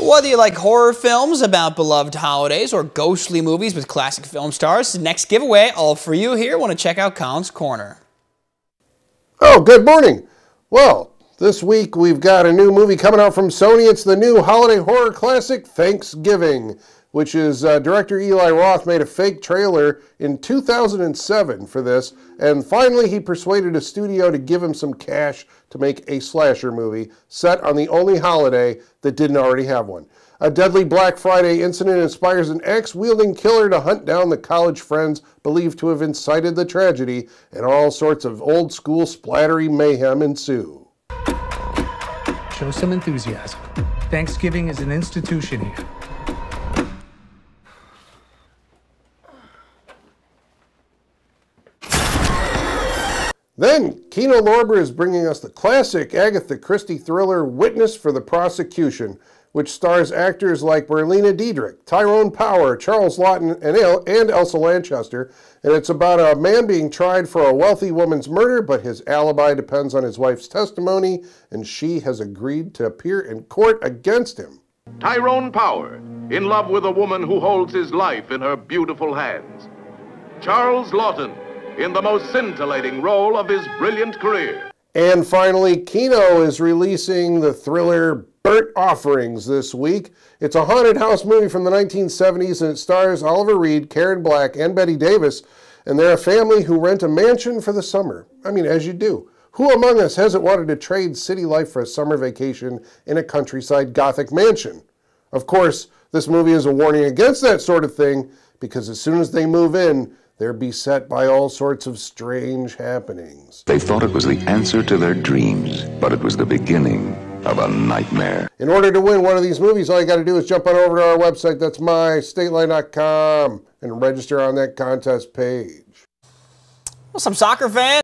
Whether you like horror films about beloved holidays or ghostly movies with classic film stars, next giveaway all for you here. Want to check out Colin's Corner. Oh, good morning. Well, this week we've got a new movie coming out from Sony. It's the new holiday horror classic Thanksgiving, which is uh, director Eli Roth made a fake trailer in 2007 for this, and finally he persuaded a studio to give him some cash to make a slasher movie set on the only holiday that didn't already have one. A deadly Black Friday incident inspires an axe wielding killer to hunt down the college friends believed to have incited the tragedy, and all sorts of old school splattery mayhem ensue. Show some enthusiasm. Thanksgiving is an institution here. Then, Kino Lorber is bringing us the classic Agatha Christie thriller Witness for the Prosecution, which stars actors like Marlene Dietrich, Tyrone Power, Charles Laughton, and, El- and Elsa Lanchester. And it's about a man being tried for a wealthy woman's murder, but his alibi depends on his wife's testimony, and she has agreed to appear in court against him. Tyrone Power, in love with a woman who holds his life in her beautiful hands. Charles Laughton, in the most scintillating role of his brilliant career. And finally, Kino is releasing the thriller Burnt Offerings this week. It's a haunted house movie from the 1970s and it stars Oliver Reed, Karen Black, and Bette Davis. And they're a family who rent a mansion for the summer. I mean, as you do. Who among us hasn't wanted to trade city life for a summer vacation in a countryside Gothic mansion? Of course, this movie is a warning against that sort of thing because as soon as they move in, they're beset by all sorts of strange happenings. They thought it was the answer to their dreams, but it was the beginning of a nightmare. In order to win one of these movies, all you got to do is jump on over to our website, that's mystateline.com, and register on that contest page. Well, some soccer fans.